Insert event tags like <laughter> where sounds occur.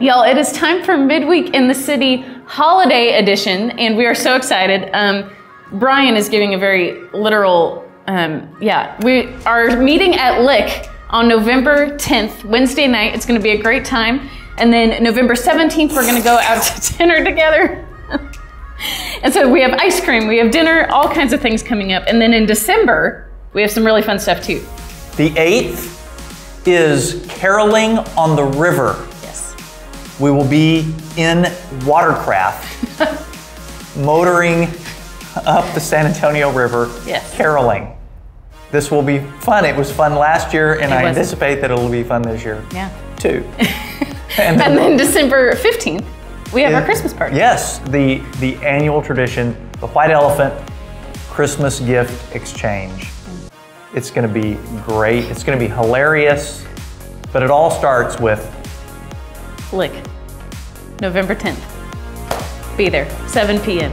Y'all, it is time for Midweek in the City Holiday Edition, and we are so excited. Um, Brian is giving a very literal, um, yeah, we are meeting at Lick on November 10th, Wednesday night. It's going to be a great time. And then November 17th, we're going to go out to <laughs> dinner together. <laughs> and so we have ice cream, we have dinner, all kinds of things coming up. And then in December, we have some really fun stuff too. The 8th is Caroling on the River. We will be in watercraft, <laughs> motoring up the San Antonio River, yes. caroling. This will be fun. It was fun last year, and it I was. anticipate that it'll be fun this year. Yeah. Too. <laughs> and, then, and then December 15th, we have it, our Christmas party. Yes, the, the annual tradition, the White Elephant Christmas gift exchange. It's going to be great. It's going to be hilarious, but it all starts with Lick, November 10th. Be there, 7 p.m.